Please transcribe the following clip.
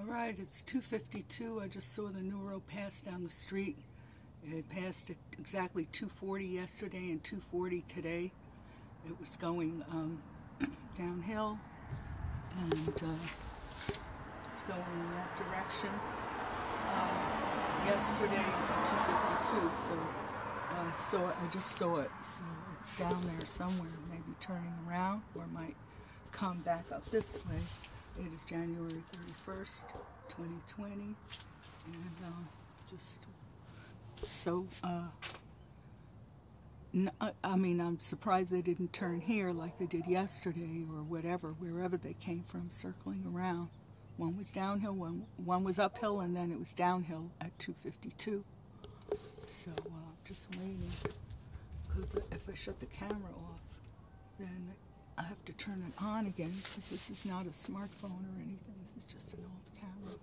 All right, it's 2:52. I just saw the Nuro pass down the street. It passed at exactly 2:40 yesterday and 2:40 today. It was going um, downhill, and uh, it's going in that direction. Uh, yesterday at 2:52, so I saw it. I just saw it. So it's down there somewhere, maybe turning around, or might come back up this way. It is January 31st, 2020, and um, just so. Uh, I I mean, I'm surprised they didn't turn here like they did yesterday or whatever, wherever they came from, circling around. One was downhill, one one was uphill, and then it was downhill at 2:52. So uh, just waiting, because if I shut the camera off, turn it on again because this is not a smartphone or anything. This is just an old camera.